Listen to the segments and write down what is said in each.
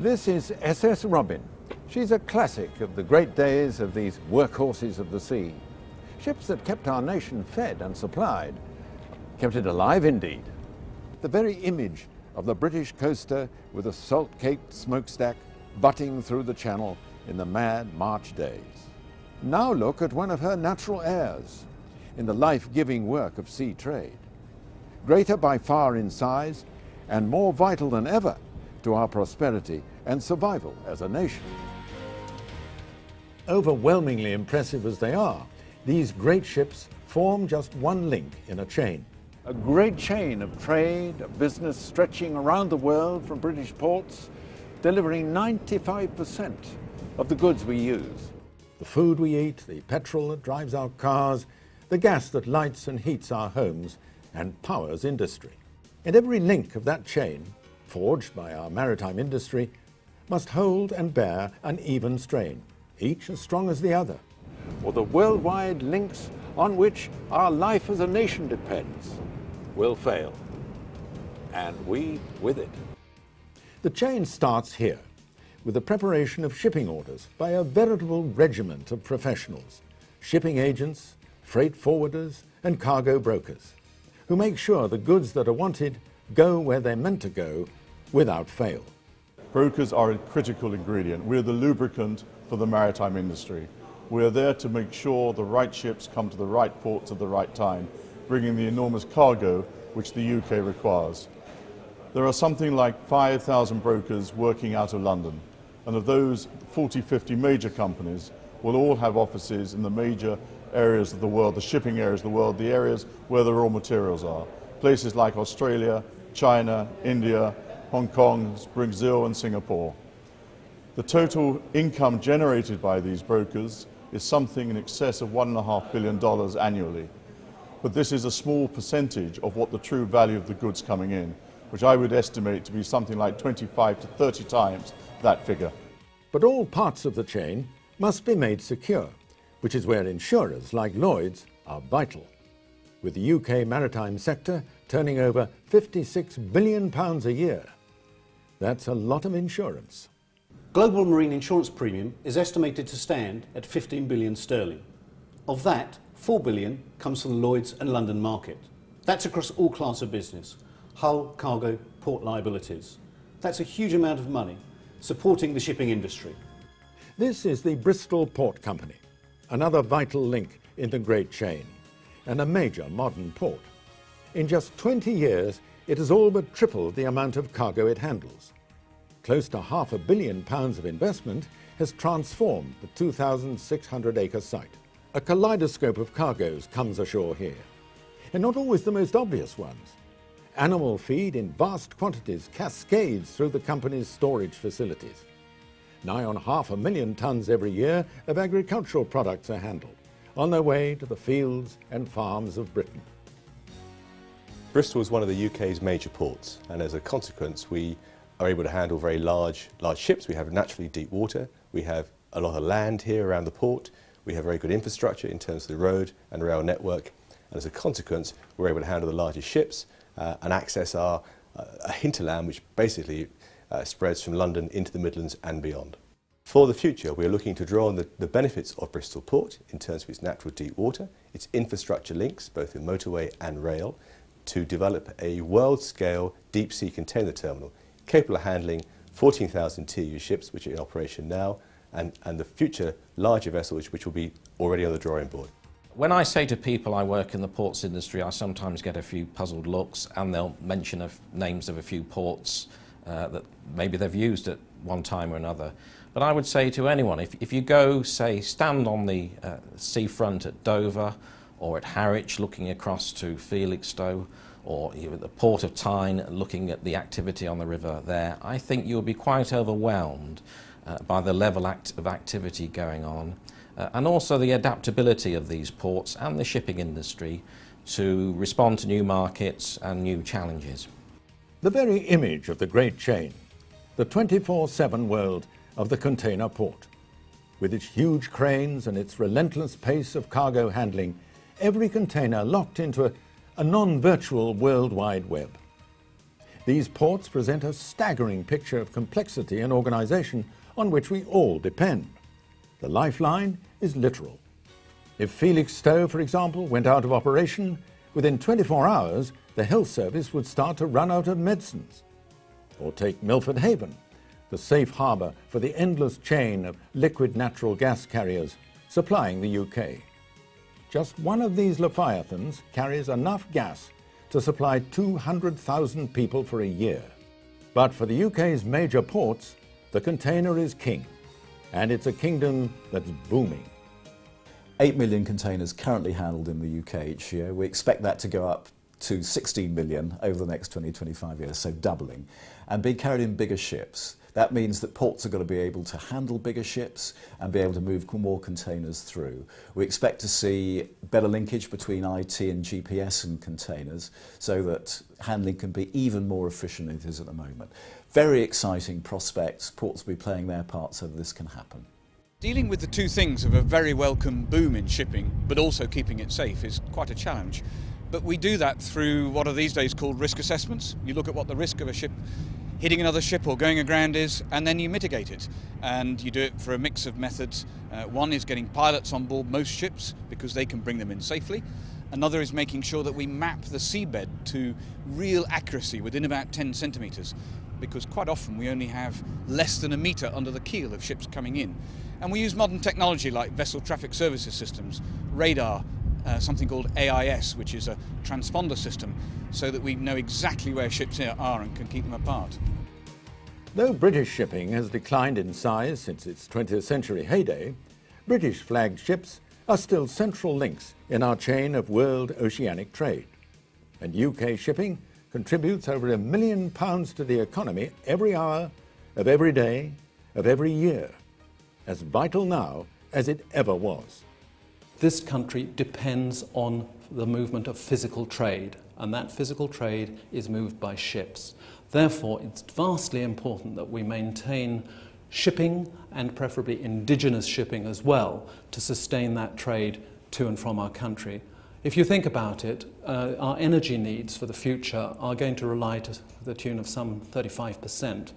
This is SS Robin. She's a classic of the great days of these workhorses of the sea. Ships that kept our nation fed and supplied, kept it alive indeed. The very image of the British coaster with a salt-caked smokestack butting through the channel in the mad March days. Now look at one of her natural heirs in the life-giving work of sea trade. Greater by far in size and more vital than ever to our prosperity and survival as a nation. Overwhelmingly impressive as they are, these great ships form just one link in a chain. A great chain of trade, of business stretching around the world from British ports, delivering 95% of the goods we use. The food we eat, the petrol that drives our cars, the gas that lights and heats our homes and powers industry. And every link of that chain, forged by our maritime industry, must hold and bear an even strain, each as strong as the other, or the worldwide links on which our life as a nation depends will fail, and we with it. The chain starts here, with the preparation of shipping orders by a veritable regiment of professionals, shipping agents, freight forwarders, and cargo brokers, who make sure the goods that are wanted go where they're meant to go without fail. Brokers are a critical ingredient. We're the lubricant for the maritime industry. We're there to make sure the right ships come to the right ports at the right time, bringing the enormous cargo which the UK requires. There are something like 5,000 brokers working out of London, and of those, 40, 50 major companies will all have offices in the major areas of the world, the shipping areas of the world, the areas where the raw materials are. Places like Australia, China, India, Hong Kong, Brazil, and Singapore. The total income generated by these brokers is something in excess of $1.5 billion annually. But this is a small percentage of what the true value of the goods coming in, which I would estimate to be something like 25 to 30 times that figure. But all parts of the chain must be made secure, which is where insurers like Lloyd's are vital. With the UK maritime sector turning over £56 billion a year, that's a lot of insurance. Global marine insurance premium is estimated to stand at 15 billion sterling. Of that, 4 billion comes from the Lloyd's and London market. That's across all class of business, hull, cargo, port liabilities. That's a huge amount of money supporting the shipping industry. This is the Bristol Port Company, another vital link in the great chain, and a major modern port. In just 20 years, it has all but tripled the amount of cargo it handles. Close to half a billion pounds of investment has transformed the 2,600 acre site. A kaleidoscope of cargoes comes ashore here, and not always the most obvious ones. Animal feed in vast quantities cascades through the company's storage facilities. Nigh on half a million tons every year of agricultural products are handled, on their way to the fields and farms of Britain. Bristol is one of the UK's major ports, and as a consequence, we are able to handle very large, large ships. We have naturally deep water. We have a lot of land here around the port. We have very good infrastructure in terms of the road and rail network. And as a consequence, we're able to handle the largest ships uh, and access our uh, hinterland which basically uh, spreads from London into the Midlands and beyond. For the future, we are looking to draw on the, the benefits of Bristol Port in terms of its natural deep water, its infrastructure links, both in motorway and rail, to develop a world-scale deep-sea container terminal capable of handling 14,000 TEU ships, which are in operation now, and, and the future larger vessels, which will be already on the drawing board. When I say to people I work in the ports industry, I sometimes get a few puzzled looks and they'll mention of names of a few ports uh, that maybe they've used at one time or another. But I would say to anyone, if, if you go, say, stand on the uh, seafront at Dover or at Harwich looking across to Felixstowe or at the port of Tyne looking at the activity on the river there, I think you'll be quite overwhelmed uh, by the level act of activity going on uh, and also the adaptability of these ports and the shipping industry to respond to new markets and new challenges. The very image of the great chain, the 24-7 world of the container port. With its huge cranes and its relentless pace of cargo handling, every container locked into a, a non-virtual World Wide Web. These ports present a staggering picture of complexity and organisation on which we all depend. The lifeline is literal. If Felixstowe, for example, went out of operation, within 24 hours the health service would start to run out of medicines. Or take Milford Haven, the safe harbour for the endless chain of liquid natural gas carriers supplying the UK. Just one of these Leviathans carries enough gas to supply 200,000 people for a year. But for the UK's major ports, the container is king, and it's a kingdom that's booming. 8 million containers currently handled in the UK each year. We expect that to go up to 16 million over the next 20, 25 years, so doubling, and being carried in bigger ships. That means that ports are going to be able to handle bigger ships and be able to move more containers through. We expect to see better linkage between IT and GPS and containers so that handling can be even more efficient than it is at the moment. Very exciting prospects. Ports will be playing their part so that this can happen. Dealing with the two things of a very welcome boom in shipping, but also keeping it safe, is quite a challenge. But we do that through what are these days called risk assessments. You look at what the risk of a ship hitting another ship or going aground is, and then you mitigate it. And you do it for a mix of methods. Uh, one is getting pilots on board most ships because they can bring them in safely. Another is making sure that we map the seabed to real accuracy within about 10 centimetres because quite often we only have less than a metre under the keel of ships coming in. And we use modern technology like vessel traffic services systems, radar, uh, something called AIS, which is a transponder system, so that we know exactly where ships are and can keep them apart. Though British shipping has declined in size since its 20th century heyday, British flagged ships are still central links in our chain of world oceanic trade. And UK shipping contributes over a million pounds to the economy every hour of every day of every year, as vital now as it ever was. This country depends on the movement of physical trade, and that physical trade is moved by ships. Therefore, it's vastly important that we maintain shipping and preferably indigenous shipping as well to sustain that trade to and from our country. If you think about it, uh, our energy needs for the future are going to rely to the tune of some 35%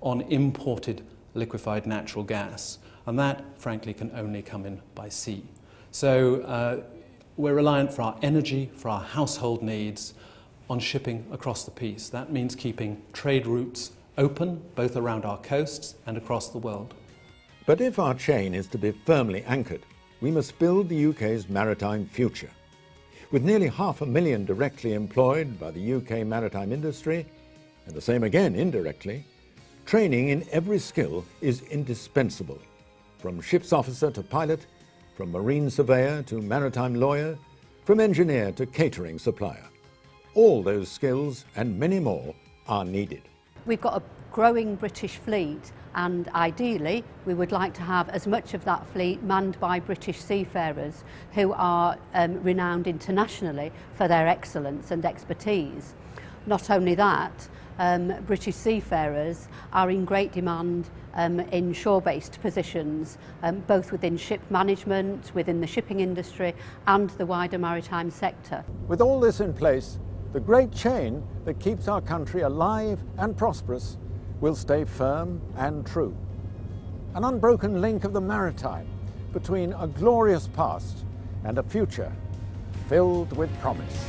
on imported liquefied natural gas, and that, frankly, can only come in by sea. So uh, we're reliant for our energy, for our household needs, on shipping across the piece. That means keeping trade routes open, both around our coasts and across the world. But if our chain is to be firmly anchored, we must build the UK's maritime future. With nearly half a million directly employed by the UK maritime industry, and the same again indirectly, training in every skill is indispensable, from ship's officer to pilot, from marine surveyor to maritime lawyer, from engineer to catering supplier. All those skills and many more are needed. We've got a growing British fleet and ideally we would like to have as much of that fleet manned by British seafarers who are um, renowned internationally for their excellence and expertise. Not only that, um, British seafarers are in great demand um, in shore-based positions, um, both within ship management, within the shipping industry and the wider maritime sector. With all this in place, the great chain that keeps our country alive and prosperous will stay firm and true. An unbroken link of the maritime between a glorious past and a future filled with promise.